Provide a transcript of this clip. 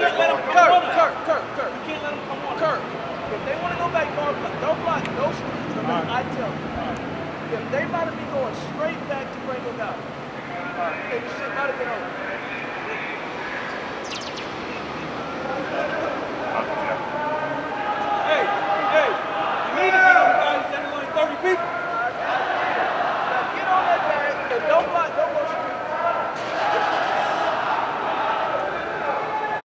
Kirk, Kirk, Kirk, Kirk. You can't let them come on. Kirk. If they want to go back don't block those screens unless right. I tell you. If they might have been going straight back to Frank Ogawa, right. and shit might have been over. Hey, hey, you need to get 30 people.